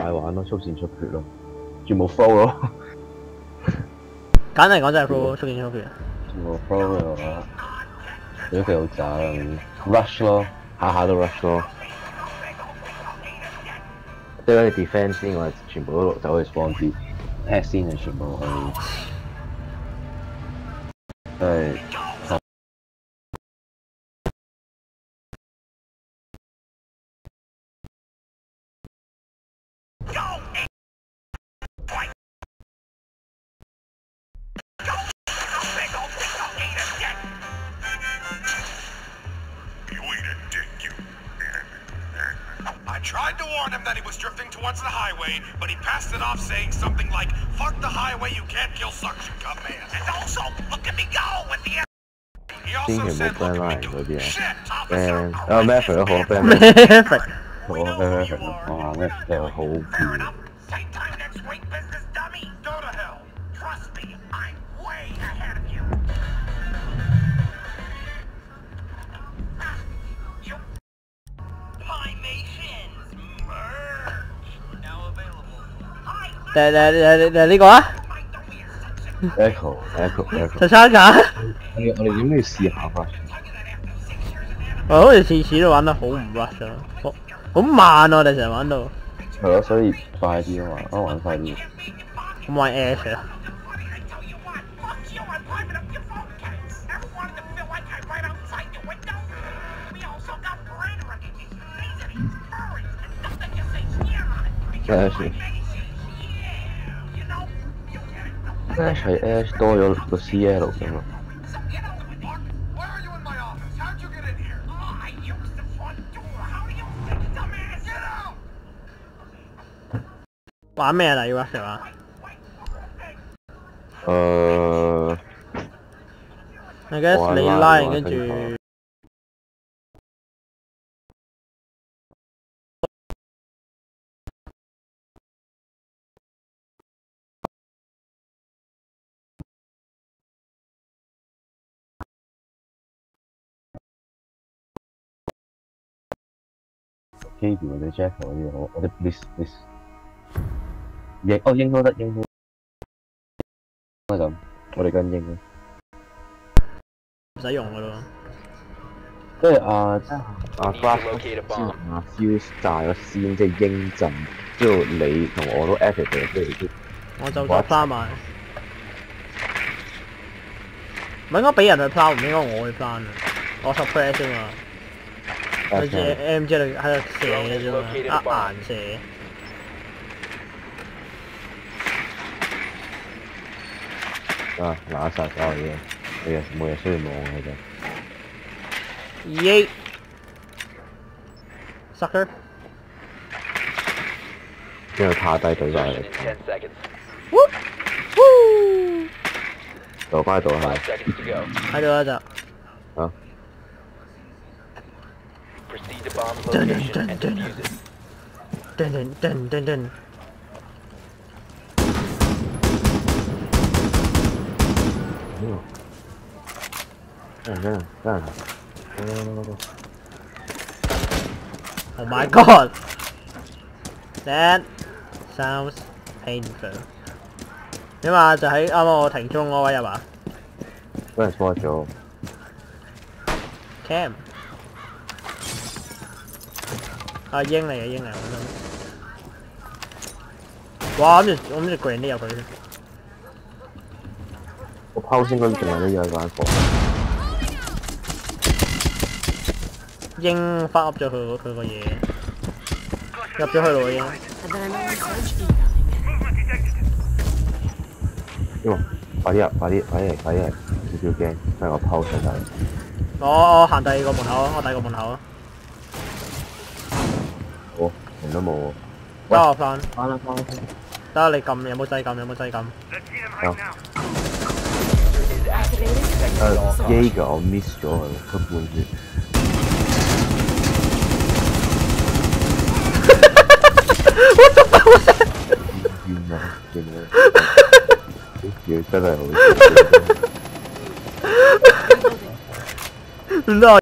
快玩咯，速战速决咯，全部 flow 咯，简单嚟讲就系 flow 出现出血。全部 flow 嘅话，如果佢好渣，rush 咯，下下都 rush 咯。即系你 defense 先，我系全部都走去 spawn 啲 attack 先系全部去，即 I tried to warn him that he was drifting towards the highway, but he passed it off saying something like, Fuck the highway, you can't kill suction cup man. And also, look at me go with the... He also said, look at me go. Shit, officer, oh, for the whole oh, oh, the whole. Fair enough. Same time next week, business I 誒誒誒誒呢個啊 Echo Echo Echo，就差架。我哋我哋點都要試下翻。我好似次次都玩得好唔 rush 啊，好好慢啊！我哋成日玩到，係咯，所以快啲啊嘛，我玩快啲。咁玩 Ash 啊。I 版咩嚟啊了呃。I guess 你跟住住住基調或者 Jack 嗰啲，我我哋 list 英哦英都得英都得咁，我哋跟英咯。唔使用噶咯。即係啊，即係啊 Flash 先啊 Fuse 炸咗先，即係英陣，之後你同我都 activate，即係我就作翻埋。唔應該俾人去 plan，唔應該我去 plan 啊！我 suppress 啫嘛，佢只 M 之喺度喺度射嘅啫嘛，呃颜射。啊揦晒所有嘢，每日每日需要望嘅啫。耶！sucker，之后趴低对晒嚟， 10 seconds. 倒翻喺度 Five 系 seconds to go. 喺度一只。啊， Proceed to bomb Dun, dun, location dun, and dun. defuse it. 噔噔噔噔噔。真系真系真系， Oh my god! That sounds painful. 点啊？就喺啱啱我停中嗰位系嘛真系 spot 咗。 ？Cam。 啊英嚟嘅英嚟，我谂。哇！谂住我谂住 grand 啲入去先。我抛先嗰啲仲有啲有间房，英翻 up 咗佢个佢个嘢，入咗去咯已经。 Abandoned search incoming. 因为快啲入，快啲，快啲嚟，快啲嚟，少少惊，因为我抛上晒。我我行第二个门口，我第二个门口啊， 好，人都冇喎。得我翻。翻啦翻啦翻啦。得你揿有冇掣揿？有冇掣揿？ 有。 Is activated. 诶 Jaeger 我 miss 咗佢，佢半血。冤啊！冤啊！要真系好笑。唔得我